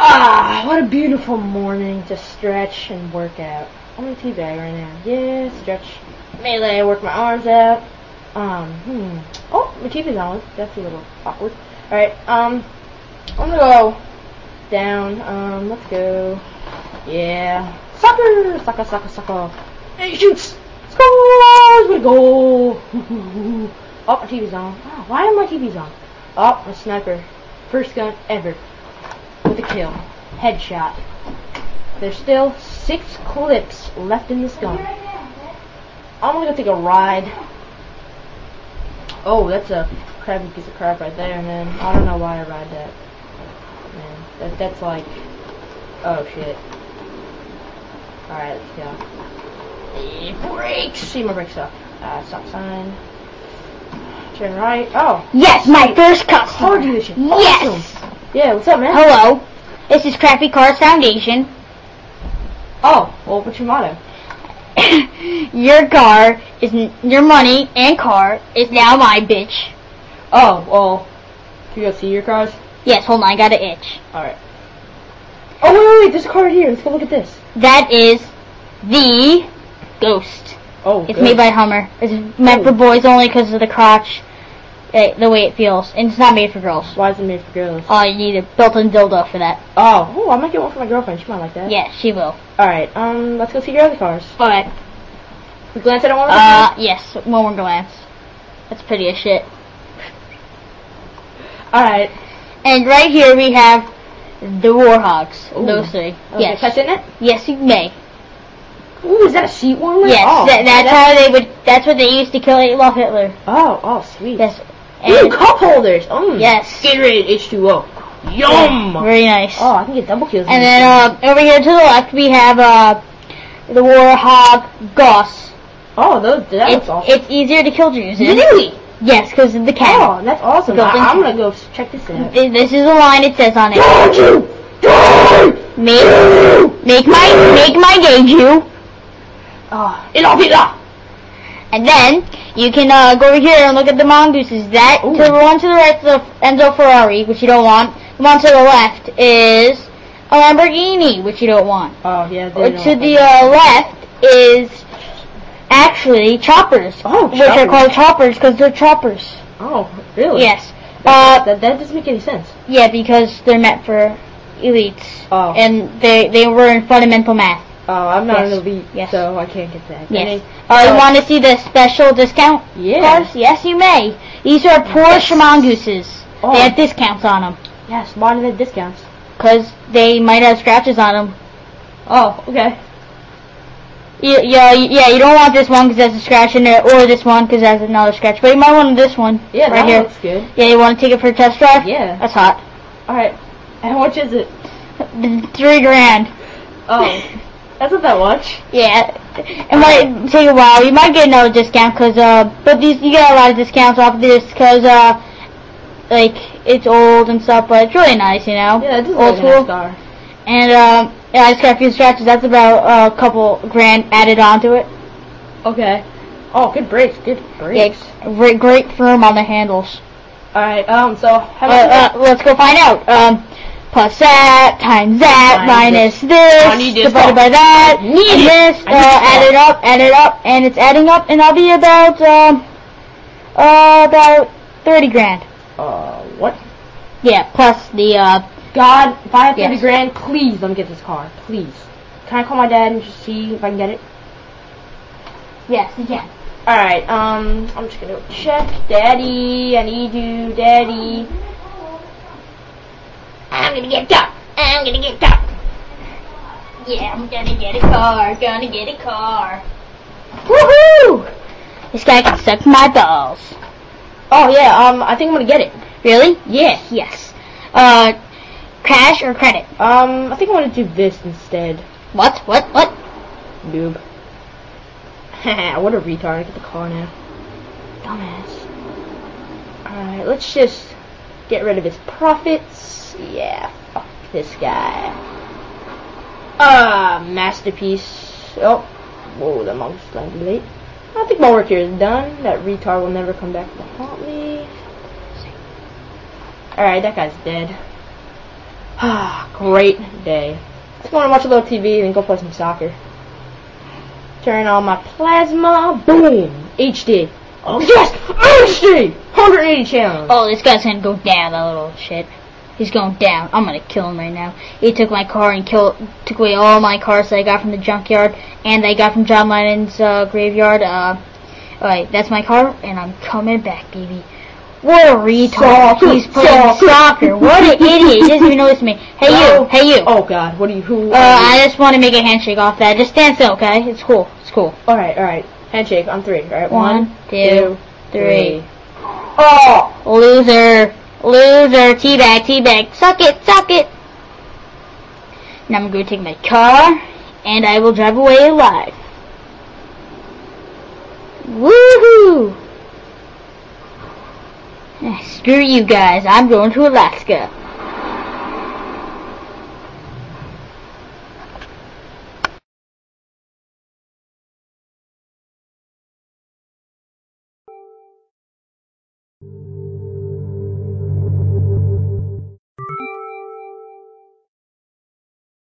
Ah, what a beautiful morning to stretch and work out. I'm teabag right now. Yeah, stretch. Melee, work my arms out. Um, hmm. Oh, my TV's on. That's a little awkward. Alright, um, I'm gonna go down. Um, let's go. Yeah. Sucker! Sucker, sucker, sucker. Hey, shoots! Scores! A goal! oh, my TV's on. Oh, why are my TV's on? Oh, my sniper. First gun ever. A kill. Headshot. There's still six clips left in this gun. I'm gonna go take a ride. Oh, that's a crappy piece of crap right there, man. I don't know why I ride that. Man, that, that's like... Oh, shit. Alright, let's go. Brakes! See, my brakes suck. Uh, stop sign. Turn right. Oh, Yes, my first customer. dealership. Yes. Awesome. Yeah, what's up, man? Hello. This is Crappy Cars Foundation. Oh, well, what's your motto? your car is your money and car is now my bitch. Oh, well, can you go see your cars? Yes, hold on, I got an itch. Alright. Oh, wait, wait, wait, there's a car right here. Let's go look at this. That is the Ghost. Oh, It's made by Hummer. It's oh. meant for boys only because of the crotch, eh, the way it feels, and it's not made for girls. Why is it made for girls? Oh, you need a built-in dildo for that. Oh, oh, I might get one for my girlfriend. She might like that. Yeah, she will. Alright, um, let's go see your other cars. Alright. We glance at it one more Uh, time. yes, one more glance. That's pretty as shit. Alright. And right here we have the Warthogs. Ooh. Those three. Okay, Yes. Can I sit in it? Yes, you may. Ooh, is that a seat warmer? Yes, Oh, that, that's how they would. That's what they used to kill Adolf Hitler. Oh, oh, sweet. Yes. Ooh, cup holders. Mm. Yes. Gatorade H2O. Yum. very nice. Oh, I can get double kills. And then uh, over here to the left we have uh, the Warthog Gauss. oh, those that It's looks awesome. it's easier to kill Jews. Really? Yes, because of the cannon. Oh, that's awesome. I'm gonna go check this out. This is the line it says on it. Don't you? Don't Make make my make my gay Jew. Oh, Ilopida. And then you can uh, go over here and look at the mongooses. That Ooh. to the one to the right is Enzo Ferrari, which you don't want. The one to the left is a Lamborghini, which you don't want. Oh, yeah. Or to the uh, left is actually choppers, Oh, which are called choppers because they're choppers. Oh, really? Yes. Uh, That, that doesn't make any sense. yeah, because they're meant for elites, Oh. and they they were in fundamental math. Oh, I'm not Yes. an elite, Yes. so I can't get that. Yes. Uh, you want to see the special discount Yeah. cars? Yes, you may. These are Porsche mongooses. Oh. They have discounts on them Yes, why do they have discounts? because they might have scratches on them. Oh, okay. Yeah, yeah, yeah. You don't want this one because there's a scratch in it, or this one because there's another scratch. But you might want this one. Yeah, right that here. looks good. Yeah, you want to take it for a test drive? Yeah. That's hot. Alright. How much is it? Three grand. Oh, that's not that much. Yeah. It might take a while. You might get another discount because, uh, but these you get a lot of discounts off of this because, uh, like it's old and stuff, but it's really nice, you know. Yeah, this is old school. nice car. And um, yeah, I just got a few scratches. That's about uh, a couple grand added onto it. Okay. Oh, good brakes, good Yeah, brakes. great, great firm on the handles. Alright, um, so, how Uh, uh, let's go find out. Um, plus that times that Minus minus this this. divided by that Need and this uh, need add it up, add it up, and it's adding up, and I'll be about um uh, about thirty grand. Uh, what? Yeah, plus the uh God, if I have 30 Yes. grand, please let me get this car. Please. Can I call my dad and just see if I can get it? yes, you can. Alright, um, I'm just gonna check. Daddy, I need you, Daddy. I'm gonna get up. I'm gonna get up. Yeah, I'm gonna get a car, gonna get a car. Woohoo! This guy can suck my balls. Oh yeah, um, I think I'm gonna get it. Really? Yeah. Yes. Uh, cash or credit? Um, I think I want to do this instead. What? What? What? Noob. what a retard. I Get the car now. Dumbass. Alright, let's just get rid of his profits. Yeah, fuck this guy. Ah, masterpiece. Oh, whoa, that monk's slightly late. I think my work here is done. That retard will never come back to haunt me. Alright, that guy's dead. Ah, great day. Just want to watch a little TV and go play some soccer. Turn on my plasma. Boom! HD. Oh yes! HD! 180 channels. Oh, this guy's gonna go down, that little shit. He's going down. I'm gonna kill him right now. He took my car and killed, took away all my cars that I got from the junkyard and I got from John Lennon's uh, graveyard. Uh, alright, that's my car, and I'm coming back, baby. What a retard! He's playing soccer. What an idiot! He doesn't even notice me. Hey No. you! Hey you! Oh god, what are you? Who? Uh, I just want to make a handshake off that. Just stand still, okay? It's cool. It's cool. All right, all right. Handshake on three. Right, One, two, three. Oh! Loser. Loser. Teabag, teabag. Suck it, suck it. Now I'm going to take my car, and I will drive away alive. Woohoo! Eh, Screw you guys. I'm going to Alaska.